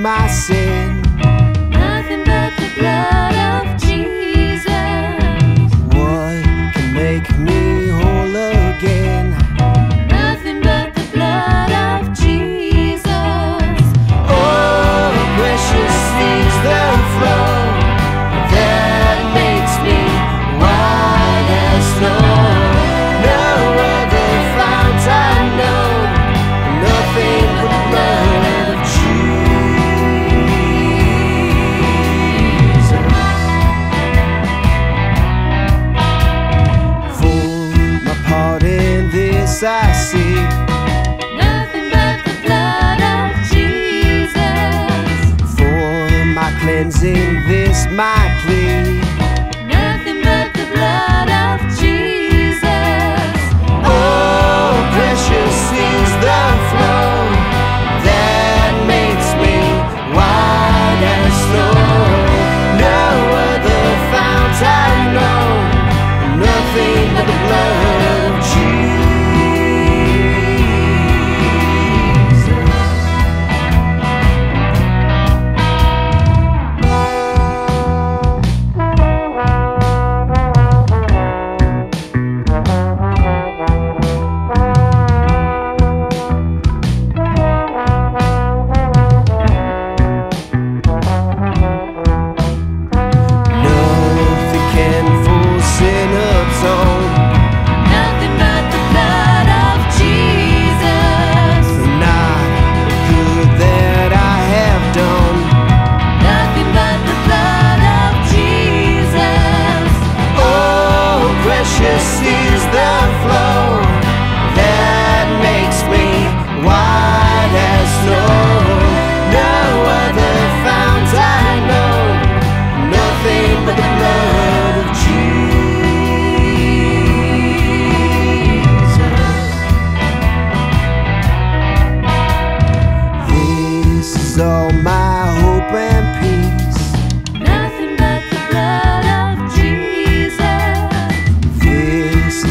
My sin. my dream.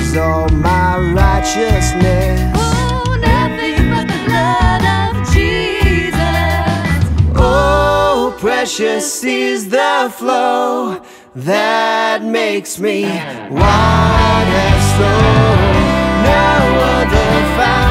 is all my righteousness. Oh, nothing but the blood of Jesus. Oh, precious is the flow that makes me wide as slow. No other fire.